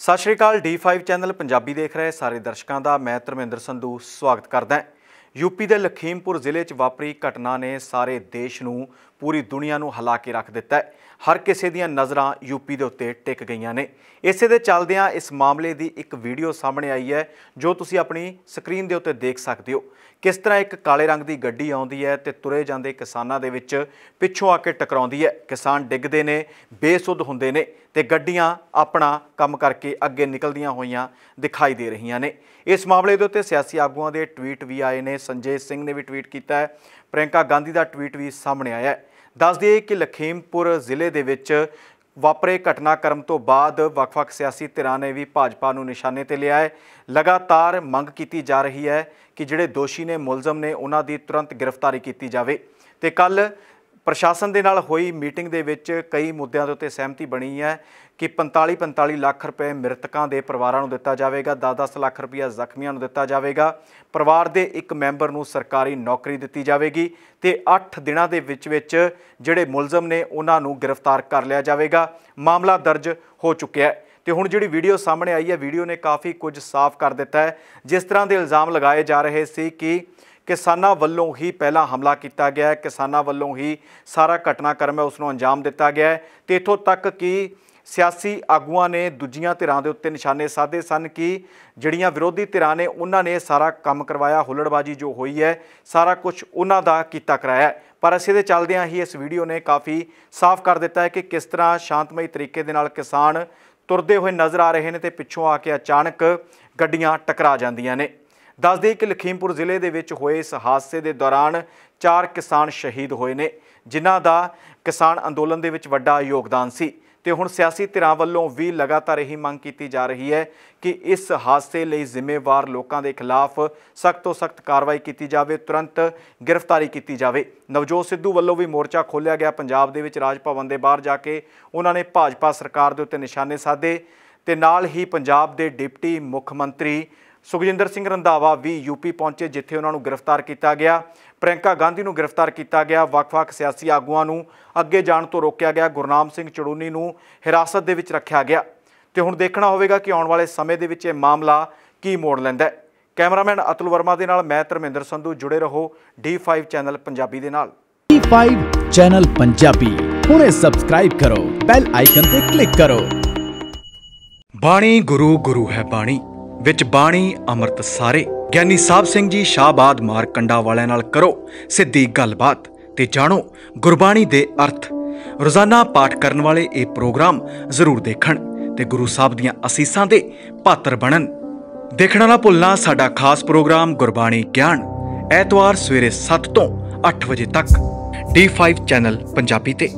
ਸਤਿ ਸ਼੍ਰੀ ਅਕਾਲ D5 channel Punjabi ਦੇਖ ਰਹੇ ਸਾਰੇ ਦਰਸ਼ਕਾਂ ਦਾ, ਮੈਂ ਧਰਮਿੰਦਰ ਸੰਧੂ ਸਵਾਗਤ ਕਰਦਾ ਹਾਂ। ਯੂਪੀ ਦੇ ਲਖੀਮਪੁਰ ਜ਼ਿਲ੍ਹੇ 'ਚ ਵਾਪਰੀ ਘਟਨਾ ਨੇ ਸਾਰੇ ਦੇਸ਼ ਨੂੰ ਪੂਰੀ ਦੁਨੀਆ ਨੂੰ ਹਿਲਾ ਕੇ ਰੱਖ ਦਿੱਤਾ ਹੈ। ਹਰ ਕਿਸੇ ਦੀਆਂ ਨਜ਼ਰਾਂ ਯੂਪੀ ਦੇ ਉੱਤੇ ਟਿਕ ਗਈਆਂ ਨੇ। ਇਸੇ ਦੇ ਚੱਲਦਿਆਂ ਇਸ ਮਾਮਲੇ ਦੀ ਇੱਕ ਵੀਡੀਓ ਸਾਹਮਣੇ ਆਈ ਹੈ, ਜੋ ਤੁਸੀਂ ਆਪਣੀ ਸਕਰੀਨ ਦੇ ਉੱਤੇ ਦੇਖ ਸਕਦੇ ਹੋ। ਕਿਸ ਤਰ੍ਹਾਂ ਇੱਕ ਕਾਲੇ ਰੰਗ ਦੀ ਗੱਡੀ ਆਉਂਦੀ ਹੈ ਤੇ ਤੁਰੇ ਜਾਂਦੇ ਕਿਸਾਨਾਂ ਦੇ ਵਿੱਚ ਪਿੱਛੋਂ ਆ ਕੇ ਟਕਰਾਉਂਦੀ ਹੈ। ਕਿਸਾਨ ਡਿੱਗਦੇ ਨੇ, ਬੇਸੁੱਧ ਹੁੰਦੇ ਨੇ ਤੇ ਗੱਡੀਆਂ ਆਪਣਾ ਕੰਮ ਕਰਕੇ ਅੱਗੇ ਨਿਕਲਦੀਆਂ ਹੋਈਆਂ ਦਿਖਾਈ ਦੇ ਰਹੀਆਂ ਨੇ। ਇਸ ਮਾਮਲੇ ਦੇ ਉੱਤੇ ਸਿਆਸੀ ਆਗੂਆਂ ਦੇ ਟਵੀਟ ਵੀ ਆਏ ਨੇ। ਸੰਜੇ ਸਿੰਘ ਨੇ ਵੀ ਟਵੀਟ ਕੀਤਾ ਹੈ। ਪ੍ਰਿੰਕਾ ਗਾਂਧੀ ਦਾ ਟਵੀਟ ਵੀ ਸਾਹਮਣੇ ਆਇਆ ਹੈ। ਦੱਸ ਦਈਏ ਕਿ ਲਖੀਮਪੁਰ ਜ਼ਿਲ੍ਹੇ ਦੇ ਵਿੱਚ ਵਾਪਰੇ ਘਟਨਾਕ੍ਰਮ ਤੋਂ ਬਾਅਦ ਵੱਖ-ਵੱਖ ਸਿਆਸੀ ਧਿਰਾਂ ਨੇ ਵੀ ਭਾਜਪਾ ਨੂੰ ਨਿਸ਼ਾਨੇ ਤੇ ਲਿਆ ਹੈ। ਲਗਾਤਾਰ ਮੰਗ ਕੀਤੀ ਜਾ ਰਹੀ ਹੈ ਕਿ ਜਿਹੜੇ ਦੋਸ਼ੀ ਨੇ ਮੁਲਜ਼ਮ ਨੇ, ਉਹਨਾਂ ਦੀ ਤੁਰੰਤ ਗ੍ਰਿਫਤਾਰੀ ਕੀਤੀ ਜਾਵੇ। ਤੇ ਕੱਲ ਪ੍ਰਸ਼ਾਸਨ ਦੇ ਨਾਲ ਹੋਈ ਮੀਟਿੰਗ ਦੇ ਵਿੱਚ ਕਈ ਮੁੱਦਿਆਂ ਦੇ ਉੱਤੇ ਸਹਿਮਤੀ ਬਣੀ ਹੈ ਕਿ 45 45 ਲੱਖ ਰੁਪਏ ਮ੍ਰਿਤਕਾਂ ਦੇ ਪਰਿਵਾਰਾਂ ਨੂੰ ਦਿੱਤਾ ਜਾਵੇਗਾ 10-10 ਲੱਖ ਰੁਪਏ ਜ਼ਖਮੀਆਂ ਨੂੰ ਦਿੱਤਾ ਜਾਵੇਗਾ। ਪਰਿਵਾਰ ਦੇ ਇੱਕ ਮੈਂਬਰ ਨੂੰ ਸਰਕਾਰੀ ਨੌਕਰੀ ਦਿੱਤੀ ਜਾਵੇਗੀ ਤੇ 8 ਦਿਨਾਂ ਦੇ ਵਿੱਚ ਵਿੱਚ ਜਿਹੜੇ ਮੁਲਜ਼ਮ ਨੇ ਉਹਨਾਂ ਨੂੰ ਗ੍ਰਿਫਤਾਰ ਕਰ ਲਿਆ ਜਾਵੇਗਾ। ਮਾਮਲਾ ਦਰਜ ਹੋ ਚੁੱਕਿਆ ਹੈ। ਤੇ ਹੁਣ ਜਿਹੜੀ ਵੀਡੀਓ ਸਾਹਮਣੇ ਆਈ ਹੈ, ਵੀਡੀਓ ਨੇ ਕਾਫੀ ਕੁਝ ਸਾਫ਼ ਕਰ ਦਿੱਤਾ ਹੈ। ਜਿਸ ਤਰ੍ਹਾਂ ਦੇ ਇਲਜ਼ਾਮ ਲਗਾਏ ਜਾ ਰਹੇ ਸੀ ਕਿ ਕਿਸਾਨਾਂ ਵੱਲੋਂ ਹੀ ਪਹਿਲਾ ਹਮਲਾ ਕੀਤਾ ਗਿਆ ਹੈ। ਕਿਸਾਨਾਂ ਵੱਲੋਂ ਹੀ ਸਾਰਾ ਘਟਨਾਕ੍ਰਮ ਹੈ ਉਸ ਨੂੰ ਅੰਜਾਮ ਦਿੱਤਾ ਗਿਆ ਹੈ। ਤੇ ਇਥੋਂ ਤੱਕ ਕਿ ਸਿਆਸੀ ਆਗੂਆਂ ਨੇ ਦੂਜੀਆਂ ਧਿਰਾਂ ਦੇ ਉੱਤੇ ਨਿਸ਼ਾਨੇ ਸਾਧੇ ਸਨ ਕਿ ਜਿਹੜੀਆਂ ਵਿਰੋਧੀ ਧਿਰਾਂ ਨੇ, ਉਹਨਾਂ ਨੇ ਸਾਰਾ ਕੰਮ ਕਰਵਾਇਆ, ਹੁੱਲੜਬਾਜੀ ਜੋ ਹੋਈ ਹੈ, ਸਾਰਾ ਕੁਝ ਉਹਨਾਂ ਦਾ ਕੀਤਾ ਕਰਾਇਆ ਪਰ ਅਸੀਂ ਦੇ ਚੱਲਦਿਆਂ ਹੀ ਇਸ ਵੀਡੀਓ ਨੇ ਕਾਫੀ ਸਾਫ਼ ਕਰ ਦਿੱਤਾ ਹੈ ਕਿ ਕਿਸ ਤਰ੍ਹਾਂ ਸ਼ਾਂਤਮਈ ਤਰੀਕੇ ਦੇ ਨਾਲ ਕਿਸਾਨ ਤੁਰਦੇ ਹੋਏ ਨਜ਼ਰ ਆ ਰਹੇ ਨੇ ਤੇ ਪਿੱਛੋਂ ਆ ਕੇ ਅਚਾਨਕ ਗੱਡੀਆਂ ਟਕਰਾ ਜਾਂਦੀਆਂ ਨੇ। ਦੱਸ ਕਿ ਲਖੀਮਪੁਰ ਜ਼ਿਲ੍ਹੇ ਦੇ ਵਿੱਚ ਹੋਏ ਇਸ ਹਾਦਸੇ ਦੇ ਦੌਰਾਨ ਚਾਰ ਕਿਸਾਨ ਸ਼ਹੀਦ ਹੋਏ ਨੇ, ਜਿਨ੍ਹਾਂ ਦਾ ਕਿਸਾਨ ਅੰਦੋਲਨ ਦੇ ਵਿੱਚ ਵੱਡਾ ਯੋਗਦਾਨ ਸੀ। ਤੇ ਹੁਣ ਸਿਆਸੀ ਧਿਰਾਂ ਵੱਲੋਂ ਵੀ ਲਗਾਤਾਰ ਇਹੀ ਮੰਗ ਕੀਤੀ ਜਾ ਰਹੀ ਹੈ ਕਿ ਇਸ ਹਾਦਸੇ ਲਈ ਜ਼ਿੰਮੇਵਾਰ ਲੋਕਾਂ ਦੇ ਖਿਲਾਫ ਸਖਤ ਤੋਂ ਸਖਤ ਕਾਰਵਾਈ ਕੀਤੀ ਜਾਵੇ, ਤੁਰੰਤ ਗ੍ਰਿਫਤਾਰੀ ਕੀਤੀ ਜਾਵੇ। ਨਵਜੋਤ ਸਿੱਧੂ ਵੱਲੋਂ ਵੀ ਮੋਰਚਾ ਖੋਲ੍ਹਿਆ ਗਿਆ। ਪੰਜਾਬ ਦੇ ਵਿੱਚ ਰਾਜ ਭਵਨ ਦੇ ਬਾਹਰ ਜਾ ਕੇ ਉਹਨਾਂ ਨੇ ਭਾਜਪਾ ਸਰਕਾਰ ਦੇ ਉੱਤੇ ਨਿਸ਼ਾਨੇ ਸਾਧੇ ਤੇ ਨਾਲ ਹੀ ਪੰਜਾਬ ਦੇ ਡਿਪਟੀ ਮੁੱਖ ਮੰਤਰੀ ਸੁਖਜਿੰਦਰ ਸਿੰਘ ਰੰਧਾਵਾ ਵੀ ਯੂਪੀ ਪਹੁੰਚੇ ਜਿੱਥੇ ਉਹਨਾਂ ਨੂੰ ਗ੍ਰਿਫਤਾਰ ਕੀਤਾ ਗਿਆ। ਪ੍ਰਿੰਕਾ ਗਾਂਧੀ ਨੂੰ ਗ੍ਰਿਫਤਾਰ ਕੀਤਾ ਗਿਆ। ਵੱਖ-ਵੱਖ ਸਿਆਸੀ ਆਗੂਆਂ ਨੂੰ ਅੱਗੇ ਜਾਣ ਤੋਂ ਰੋਕਿਆ ਗਿਆ। ਗੁਰਨਾਮ ਸਿੰਘ ਚੜੂਨੀ ਨੂੰ ਹਿਰਾਸਤ ਦੇ ਵਿੱਚ ਰੱਖਿਆ ਗਿਆ। ਤੇ ਹੁਣ ਦੇਖਣਾ ਹੋਵੇਗਾ ਕਿ ਆਉਣ ਵਾਲੇ ਸਮੇਂ ਦੇ ਵਿੱਚ ਇਹ ਮਾਮਲਾ ਕੀ ਮੋੜ ਲੈਂਦਾ ਹੈ। ਕੈਮਰਾਮੈਨ ਅਤੁਲ ਵਰਮਾ ਦੇ ਨਾਲ ਮੈਂ ਧਰਮਿੰਦਰ ਸੰਧੂ। ਜੁੜੇ ਰਹੋ D5 ਚੈਨਲ ਪੰਜਾਬੀ ਦੇ ਨਾਲ। D5 channel Punjabi. ਹੁਣੇ ਸਬਸਕ੍ਰਾਈਬ ਕਰੋ। ਬੈਲ ਆਈਕਨ ਤੇ ਕਲਿੱਕ ਕਰੋ। ਬਾਣੀ ਗੁਰੂ ਗੁਰੂ ਹੈ ਬਾਣੀ। ਵਿੱਚ ਬਾਣੀ, ਅੰਮ੍ਰਿਤ ਸਾਰੇ। ਗਿਆਨੀ ਸਾਹਿਬ ਸਿੰਘ ਜੀ ਸ਼ਾਹਬਾਦ ਮਾਰਕੰਡਾ ਵਾਲਿਆਂ ਨਾਲ ਕਰੋ ਸਿੱਧੀ ਗੱਲਬਾਤ ਤੇ ਜਾਣੋ ਗੁਰਬਾਣੀ ਦੇ ਅਰਥ। ਰੋਜ਼ਾਨਾ ਪਾਠ ਕਰਨ ਵਾਲੇ ਇਹ ਪ੍ਰੋਗਰਾਮ ਜ਼ਰੂਰ ਦੇਖਣ ਤੇ ਗੁਰੂ ਸਾਹਿਬ ਦੀਆਂ ਅਸੀਸਾਂ ਦੇ ਪਾਤਰ ਬਣਨ। ਦੇਖਣਾ ਨਾ ਭੁੱਲਣਾ ਸਾਡਾ ਖਾਸ ਪ੍ਰੋਗਰਾਮ ਗੁਰਬਾਣੀ ਗਿਆਨ, ਐਤਵਾਰ ਸਵੇਰੇ 7 ਤੋਂ 8 ਵਜੇ ਤੱਕ। D5 ਚੈਨਲ ਪੰਜਾਬੀ ਤੇ।